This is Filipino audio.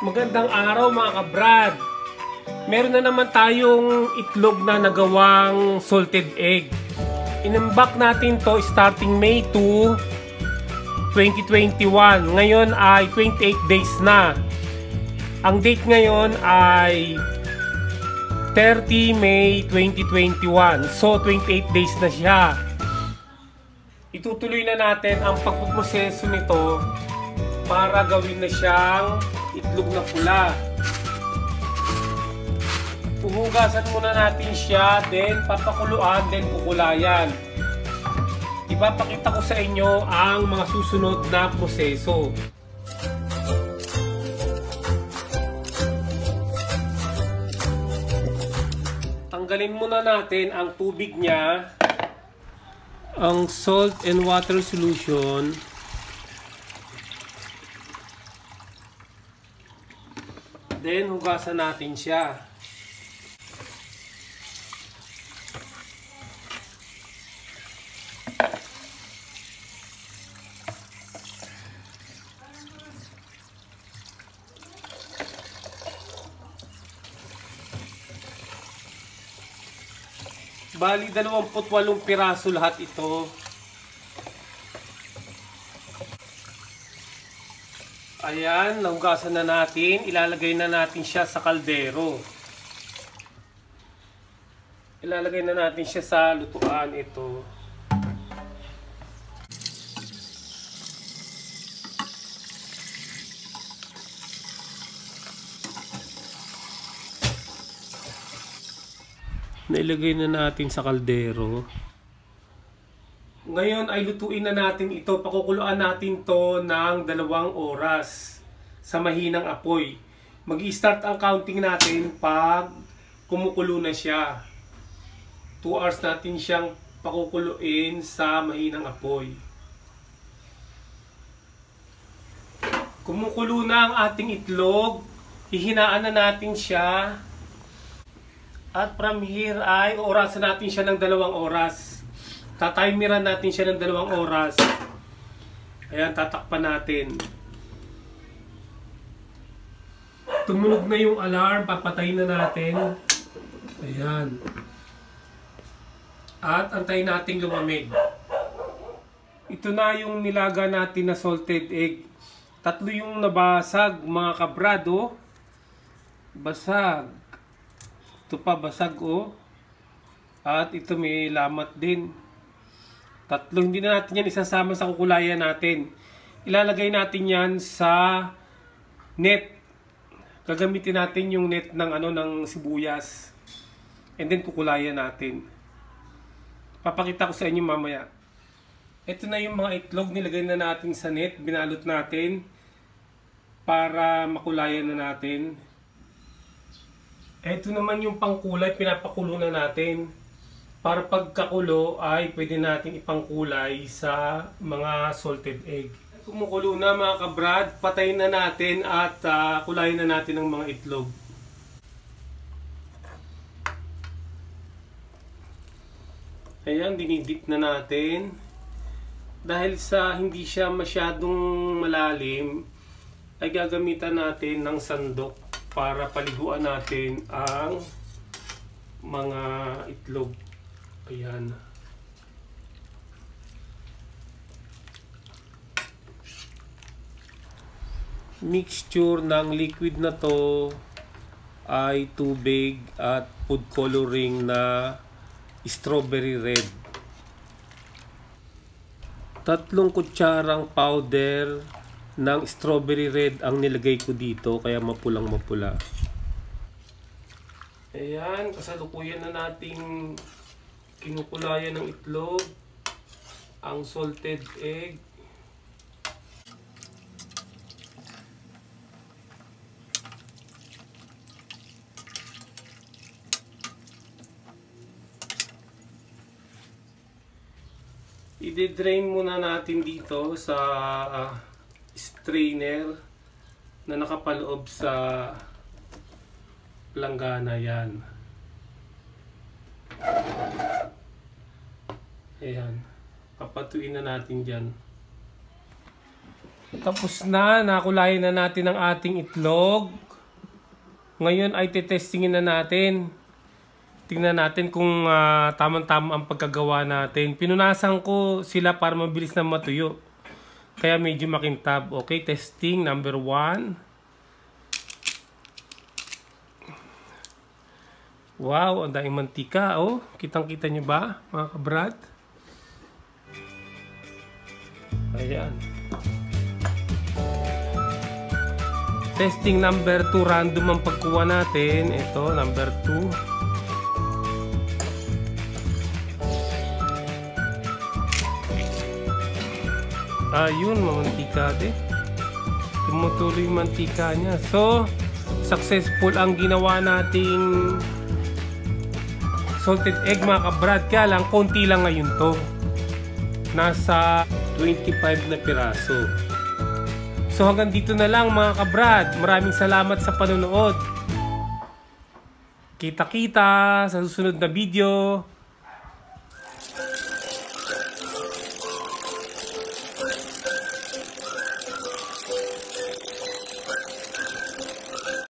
Magandang araw mga kabrad. Meron na naman tayong itlog na nagawang salted egg. Inambak natin to starting May 2, 2021. Ngayon ay 28 days na. Ang date ngayon ay 30 May 2021. So 28 days na siya. Itutuloy na natin ang pagpuproseso nito para gawin na siyang itlog na pula. Puhugasan muna natin siya, then papakuluan, then kukulayan. Ipapakita ko sa inyo ang mga susunod na proseso. Tanggalin muna natin ang tubig niya, ang salt and water solution. Then, hugasan natin siya. Bali, 28 piraso lahat ito. Ayan, nahugasan na natin. Ilalagay na natin siya sa kaldero. Ilalagay na natin siya sa lutuan ito. Nailagay na natin sa kaldero. Ngayon ay lutuin na natin ito. Pakukuluan natin to ng dalawang oras sa mahinang apoy. mag start ang counting natin pag kumukulo na siya. 2 hours natin siyang pakukuluin sa mahinang apoy. Kumukulo na ang ating itlog. Hihinaan na natin siya. At from here ay orasan natin siya ng dalawang oras. Tatimiran natin siya ng dalawang oras. Ayan, tatakpan natin. Tumunog na yung alarm, papatayin na natin. Ayan. At antayin natin lumamig. Ito na yung nilaga natin na salted egg. Tatlo yung nabasag, mga kabrado. Basag. Ito pa basag oh. At ito may lamat din. Tatlo, hindi na natin yan isasama sa kukulayan natin. Ilalagay natin yan sa net. Gagamitin natin yung net ng ano ng sibuyas. And then kukulayan natin. Papakita ko sa inyo mamaya. Ito na yung mga itlog nilagay na natin sa net, binalot natin para makulayan na natin. Ito naman yung pangkulay, pinapakulo na natin. Para pagkakulo ay pwede natin ipangkulay sa mga salted egg. Kumukulo na mga kabrad, patayin na natin at uh, kulayin na natin ang mga itlog. Ayan, dinidip na natin. Dahil sa hindi siya masyadong malalim, ay gagamitan natin ng sandok para paliguan natin ang mga itlog. Ayan. Mixture ng liquid na to ay tubig at food coloring na strawberry red. Tatlong kutsarang powder ng strawberry red ang nilagay ko dito kaya mapulang mapula. Ayan, kasalukuyan na nating kinukulayan ng itlog ang salted egg i-drain muna natin dito sa uh, strainer na nakapaloob sa planggana yan. Ayan. Papatuin na natin dyan. Tapos na, nakulayan na natin ang ating itlog. Ngayon ay titestingin na natin. Tingnan natin kung uh, tamang-tama ang pagkagawa natin. Pinunasan ko sila para mabilis na matuyo. Kaya medyo makintab. Okay, testing number 1. Wow, ang daming mantika. Oh, kitang-kita nyo ba, mga kabrad? Ayan. Testing number 2, random ang pagkuha natin. Ito, number 2. Ayun, mamantika din. Tumutuloy yung mantika niya. So, successful ang ginawa nating salted egg mga kabrad. Kaya lang, konti lang ngayon to. Nasa 25 na piraso. So hanggang dito na lang mga kabrad. Maraming salamat sa panonood. Kita-kita sa susunod na video.